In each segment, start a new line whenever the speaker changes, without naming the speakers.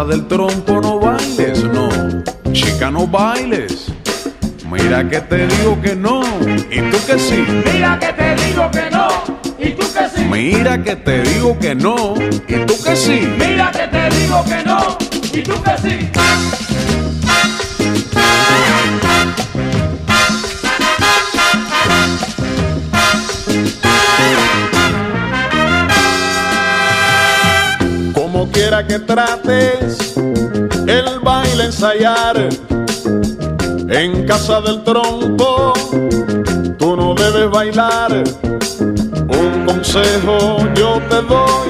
casa del trompo no bailes, no. Chica, no bailes. Mira que te digo que no, y tú que sí.
Mira que te digo que no, y tú que sí.
Mira que te digo que no, y tú que sí.
Mira que te digo que no, y tú que sí.
Que trates el baile ensayar en casa del trompo, tú no debes bailar. Un consejo yo te doy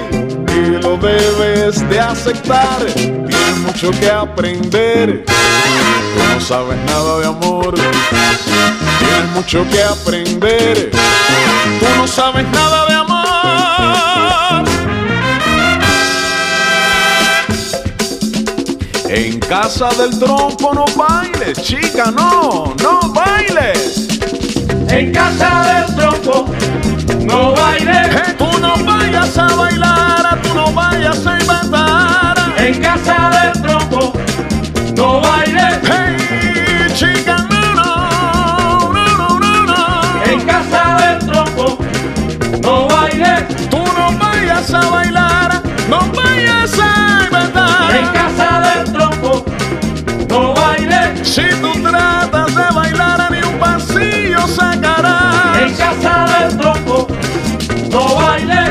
y lo debes de aceptar. Tienes mucho que aprender, tú no sabes nada de amor. Tienes mucho que aprender, tú no sabes nada de
En casa del trompo no bailes, chica, no, no bailes.
En casa del trompo, no bailes.
Eh, Tú no vayas a bailar, tú no vayas a inventar.
En casa del trompo, no bailes.
Hey, chica, no, no, no, no, no, no.
En casa del trompo, no bailes.
Tú no vayas a bailar, no sacará.
En casa del tronco no baile.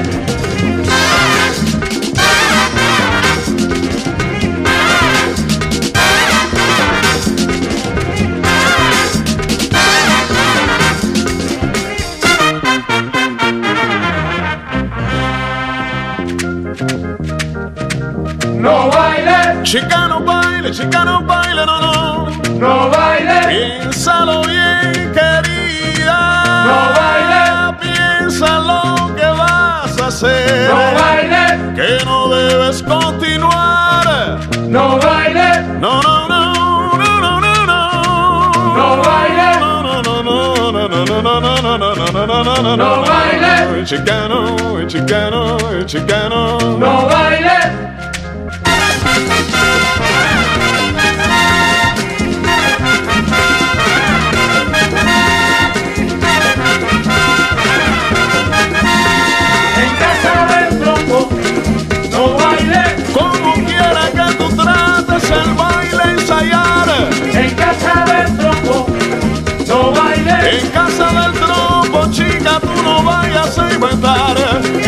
No
baile. Chicano baile, chicano baile, no, no.
No baile.
Piénsalo bien. Hacer.
No bailes,
Que no debes continuar.
no bailes.
No, no, no, no, no, no, no.
No baile.
No, no, no, no, no, no, no, no, no, no, no, no, no, no, no,
No baile.
El chicano, el chicano, el chicano.
No bailes. sem mandar